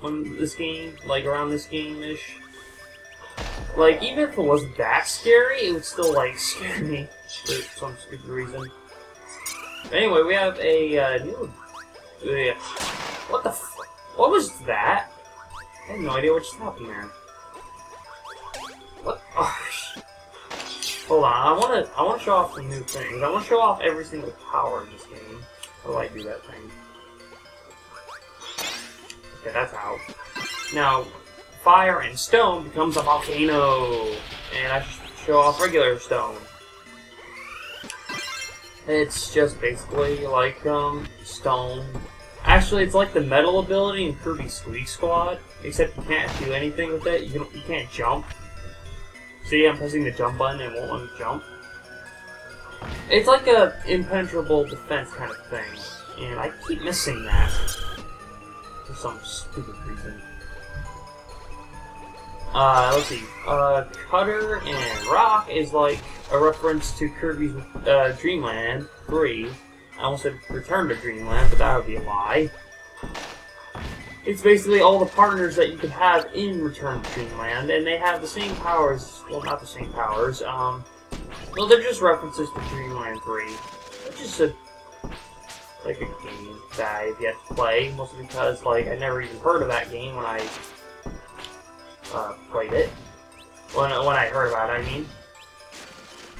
when this game, like around this game-ish. Like, even if it wasn't that scary, it would still, like, scare me for some stupid reason. Anyway, we have a uh, new... What the. What was that? I have no idea what just happened there. What? Oh, Hold on, I want to I want to show off some new things. I want to show off every single power in this game. How do I do that thing? That's out. Now, fire and stone becomes a volcano, and I show off regular stone. It's just basically like um stone. Actually, it's like the metal ability in Kirby Squeak Squad, except you can't do anything with it. You you can't jump. See, I'm pressing the jump button and won't let me jump. It's like a impenetrable defense kind of thing, and I keep missing that for some stupid reason. Uh, let's see. Uh, Cutter and Rock is like a reference to Kirby's uh, Dreamland 3. I almost said Return to Dreamland, but that would be a lie. It's basically all the partners that you can have in Return to Dreamland, and they have the same powers. Well, not the same powers. Um, well, they're just references to Dreamland 3, which is a like a game that I've yet to play, mostly because like I never even heard of that game when I uh, played it. When when I heard about it, I mean.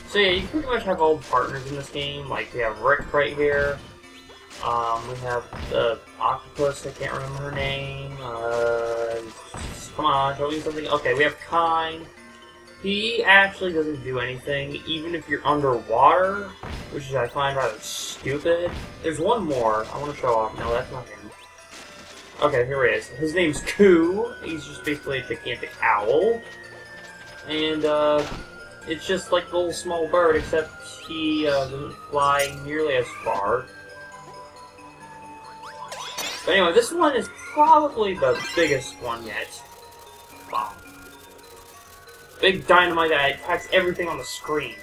So yeah, you pretty much have all the partners in this game. Like we have Rick right here. Um, we have the octopus, I can't remember her name. Uh, come on, show me something. Okay, we have Kine. He actually doesn't do anything, even if you're underwater, which I find rather stupid. There's one more I want to show off. No, that's not him. Okay, here he is. His name's Coo. He's just basically a gigantic owl. And, uh, it's just like a little small bird, except he uh, doesn't fly nearly as far. But anyway, this one is probably the biggest one yet. Wow. Big dynamite that attacks everything on the screen.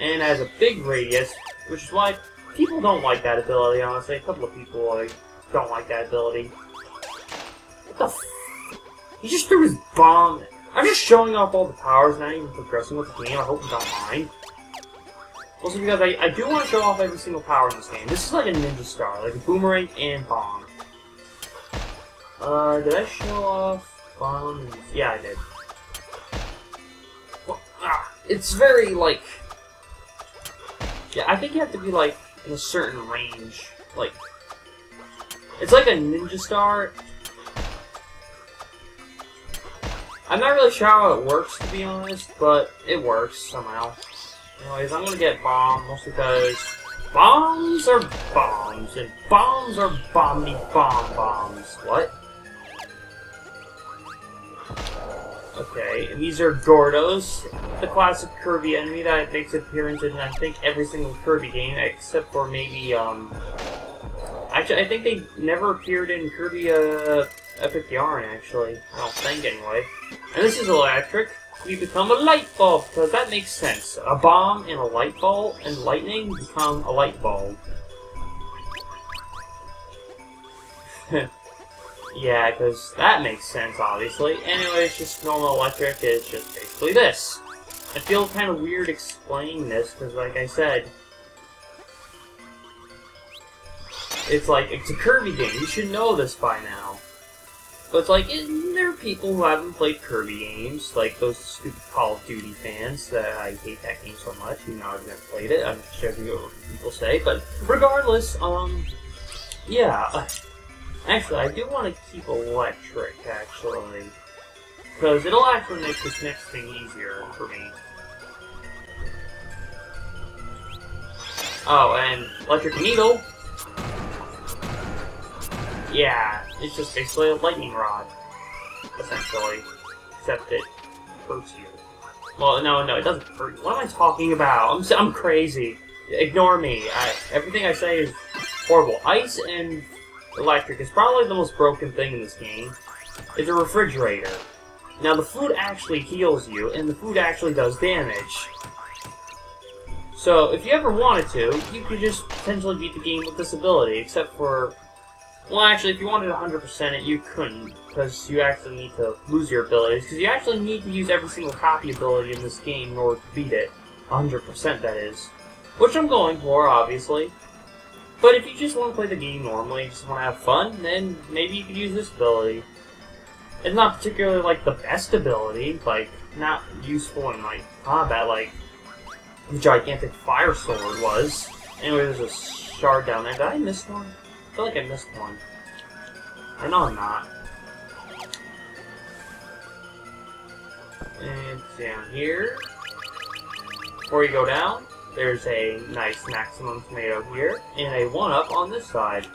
And has a big radius, which is why people don't like that ability, honestly. A couple of people like, don't like that ability. What the f He just threw his bomb. I'm just showing off all the powers, not even progressing with the game. I hope you don't mind. Also because I, I do want to show off every single power in this game. This is like a ninja star, like a boomerang and bomb. Uh, did I show off bomb? Yeah, I did. Well, ah, it's very, like... Yeah, I think you have to be, like, in a certain range. Like, it's like a ninja star. I'm not really sure how it works, to be honest, but it works somehow. Anyways, I'm gonna get bomb, mostly because bombs are bombs, and bombs are bomby bomb bombs. What? Okay, these are Gordos, the classic Kirby enemy that makes appearance in, I think, every single Kirby game, except for maybe, um... Actually, I think they never appeared in Kirby, uh, Epic Yarn, actually. I don't think, anyway. And this is electric you become a light bulb, because that makes sense. A bomb and a light bulb and lightning become a light bulb. yeah, because that makes sense, obviously. Anyway, it's just normal electric, it's just basically this. I feel kind of weird explaining this, because like I said, it's like, it's a Kirby game, you should know this by now. But it's like, there are people who haven't played Kirby games, like those stupid Call of Duty fans that I hate that game so much, even though I've never played it. I'm sure what people say, but regardless, um, yeah. Actually, I do want to keep electric, actually. Because it'll actually make this next thing easier for me. Oh, and electric needle yeah, it's just basically a lightning rod, essentially. Except it hurts you. Well, no, no, it doesn't hurt you. What am I talking about? I'm, I'm crazy. Ignore me. I, everything I say is horrible. Ice and electric is probably the most broken thing in this game. It's a refrigerator. Now, the food actually heals you, and the food actually does damage. So, if you ever wanted to, you could just potentially beat the game with this ability, except for Well, actually, if you wanted 100% it, you couldn't, because you actually need to lose your abilities, because you actually need to use every single copy ability in this game in order to beat it. 100% that is. Which I'm going for, obviously. But if you just want to play the game normally, just want to have fun, then maybe you could use this ability. It's not particularly, like, the best ability, like, not useful in, like, combat, like the gigantic fire sword was. Anyway, there's a shard down there. Did I miss one? I feel like I missed one. I know I'm not. And down here. Before you go down, there's a nice maximum tomato here, and a 1-up on this side.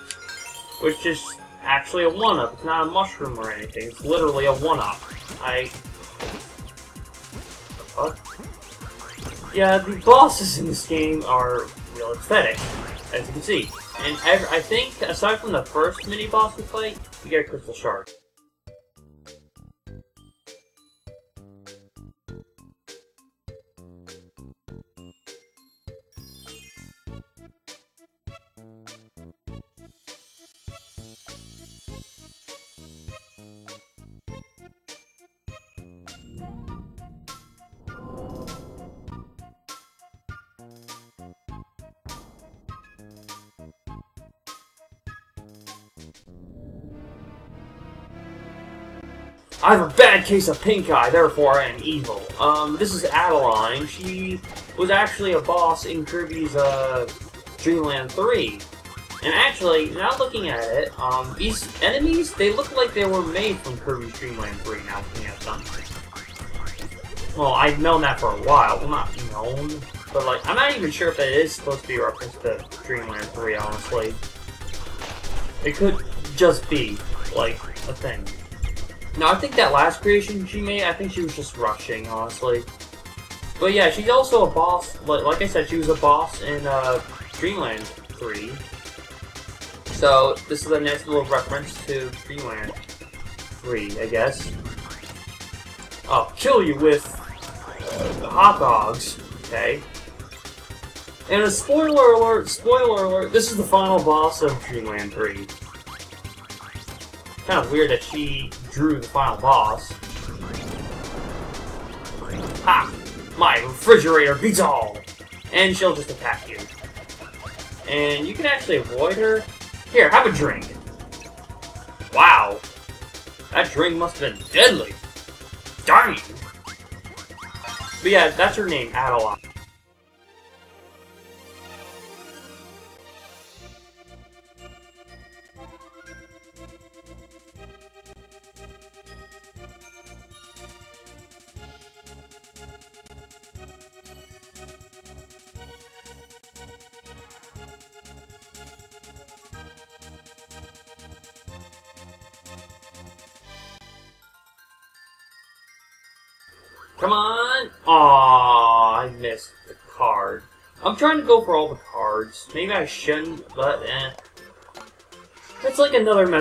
Which is actually a 1-up. It's not a mushroom or anything. It's literally a 1-up. I... What? Yeah, the bosses in this game are real aesthetic, as you can see. And I think, aside from the first mini-boss we fight, we get a Crystal Shard. I have a bad case of pink eye, therefore I am evil. Um, this is Adeleine. She was actually a boss in Kirby's, uh, Dreamland 3. And actually, now looking at it, um, these enemies, they look like they were made from Kirby's Dreamland 3, now looking at them. Well, I've known that for a while. Well, not known, but like, I'm not even sure if that is supposed to be a reference to Dreamland 3, honestly. It could just be, like, a thing. No, I think that last creation she made, I think she was just rushing, honestly. But yeah, she's also a boss. Like, like I said, she was a boss in uh, Dreamland 3. So this is a nice little reference to Dreamland 3, I guess. I'll kill you with uh, hot dogs, okay? And a spoiler alert, spoiler alert, this is the final boss of Dreamland 3 kind of weird that she drew the final boss. Ha! My refrigerator beats all! And she'll just attack you. And you can actually avoid her. Here, have a drink. Wow. That drink must have been deadly. Darn But yeah, that's her name, Adeleine. Come on! Aww, I missed the card. I'm trying to go for all the cards. Maybe I shouldn't, but eh. It's like another method.